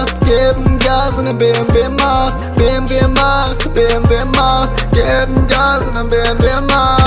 macht, geben Gas in der BMW macht, BMW macht, BMW macht, geben Gas in der BMW macht.